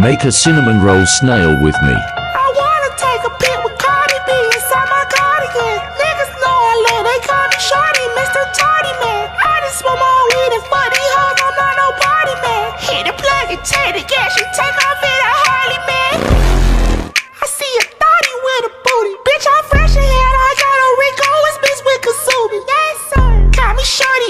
Make a cinnamon roll snail with me. I wanna take a pic with Cardi B inside my cardigan. Niggas know I love, they call me Shorty, Mr. Tardy Man. I just want my weed and fuck these hoes, I'm not no party man. Hit the plug and take the gas, you take my in a Harley man. I see a thotty with a booty, bitch, I'm fresh in here, I got a Rico, this bitch with Kasumi. Yes, sir. Call me Shorty.